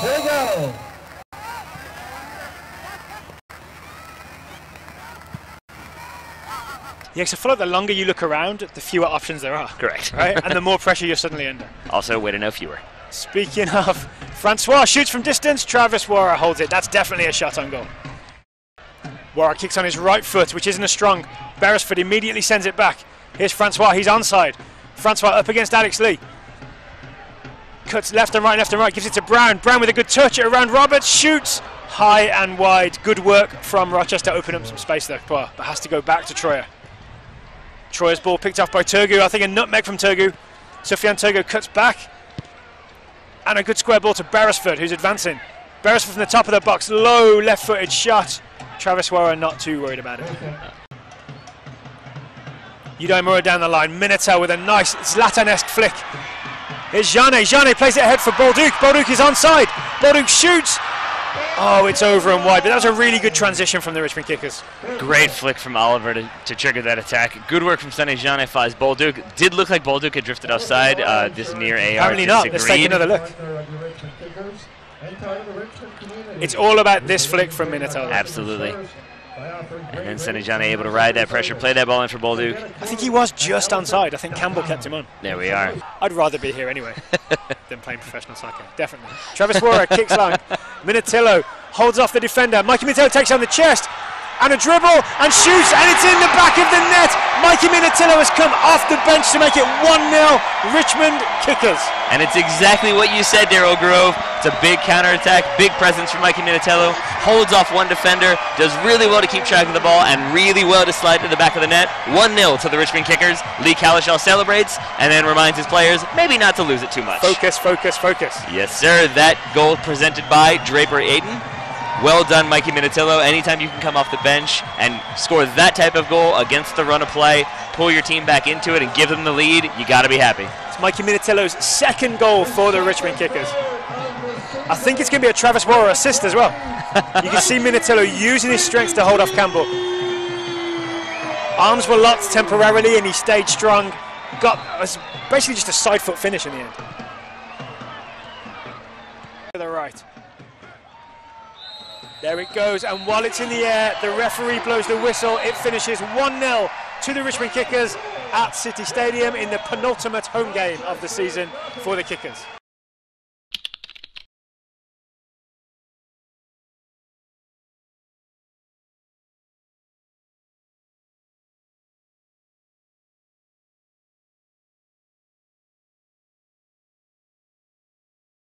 Here we go. Yeah, so I feel like the longer you look around, the fewer options there are. Correct. Right? and the more pressure you're suddenly under. Also, way to know fewer. Speaking of, Francois shoots from distance, Travis Worra holds it. That's definitely a shot on goal. Worra kicks on his right foot, which isn't as strong. Beresford immediately sends it back. Here's Francois, he's onside. Francois up against Alex Lee. Cuts left and right, left and right, gives it to Brown. Brown with a good touch around Roberts, shoots high and wide. Good work from Rochester, open up some space there, but has to go back to Troyer. Troyer's ball picked off by Turgu. I think a nutmeg from Turgu. Sufyan Turgu cuts back. And a good square ball to Beresford, who's advancing. Beresford from the top of the box, low left-footed shot. Travis Worra not too worried about it. Yudai Imura down the line. Minatel with a nice Zlatan-esque flick. Here's Jane. Jane plays it ahead for Bolduc. Bolduc is onside. Bolduc shoots. Oh, it's over and wide, but that was a really good transition from the Richmond Kickers. Great flick from Oliver to, to trigger that attack. Good work from Sunny Jean Faz. Bolduc did look like Bolduc had drifted offside. Uh, this near AR Apparently not. Let's take another look. It's all about this flick from Minatel. Absolutely. And then Jean able to ride that pressure, play that ball in for Bolduc. I think he was just onside. I think Campbell kept him on. There we are. I'd rather be here anyway than playing professional soccer. Definitely. Travis Worra kicks long. Minutillo holds off the defender. Mikey Minutillo takes on the chest and a dribble and shoots and it's in the back of the net. Mikey Minutillo has come off the bench to make it 1-0 Richmond Kickers. And it's exactly what you said, Daryl Grove. It's a big counterattack, big presence from Mikey Minutillo. Holds off one defender, does really well to keep track of the ball, and really well to slide to the back of the net. 1 0 to the Richmond Kickers. Leigh Cowlishaw celebrates and then reminds his players maybe not to lose it too much. Focus, focus, focus. Yes, sir. That goal presented by Draper Aden. Well done, Mikey Minutillo. Anytime you can come off the bench and score that type of goal against the run of play, pull your team back into it and give them the lead, you got to be happy. It's Mikey Minutillo's second goal for the Richmond Kickers. I think it's going to be a Travis Worra assist as well. you can see Minutillo using his strength to hold off Campbell. Arms were locked temporarily and he stayed strong. Got basically just a side foot finish in the end. To the right. There it goes, and while it's in the air, the referee blows the whistle. It finishes 1 0 to the Richmond Kickers at City Stadium in the penultimate home game of the season for the Kickers.